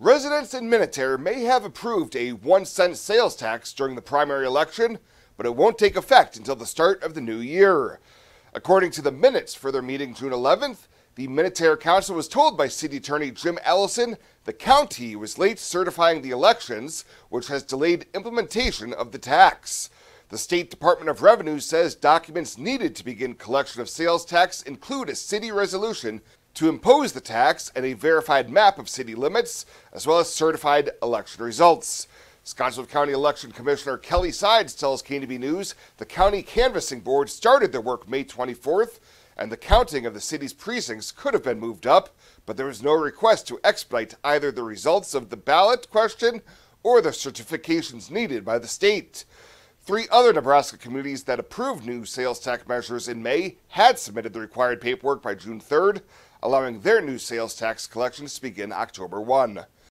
Residents in Minatare may have approved a one cent sales tax during the primary election, but it won't take effect until the start of the new year. According to the minutes for their meeting June 11th, the Minatare Council was told by City Attorney Jim Ellison the county was late certifying the elections, which has delayed implementation of the tax. The State Department of Revenue says documents needed to begin collection of sales tax include a city resolution to impose the tax and a verified map of city limits, as well as certified election results. Scottsbluff County Election Commissioner Kelly Sides tells KNEB News the County Canvassing Board started their work May 24th, and the counting of the city's precincts could have been moved up, but there was no request to expedite either the results of the ballot question or the certifications needed by the state. Three other Nebraska communities that approved new sales tax measures in May had submitted the required paperwork by June 3rd allowing their new sales tax collections to begin October 1.